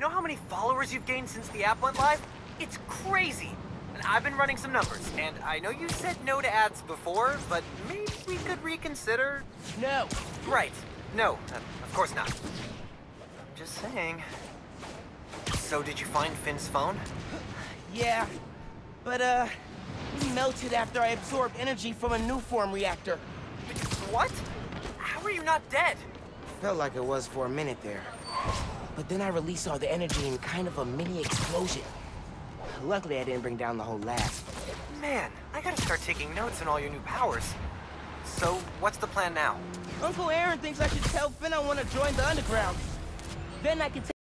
know how many followers you've gained since the app went live? It's crazy. And I've been running some numbers, and I know you said no to ads before, but maybe we could reconsider. No. Right. No, uh, of course not. I'm just saying. So did you find Phin's phone? Yeah. But, uh, he melted after I absorbed energy from a Nuform reactor. What? How are you not dead? Felt like it was for a minute there. But then I released all the energy in kind of a mini explosion. Luckily, I didn't bring down the whole lab. Man, I gotta start taking notes on all your new powers. So, what's the plan now? Uncle Aaron thinks I should tell Phin I want to join the underground. Then I can take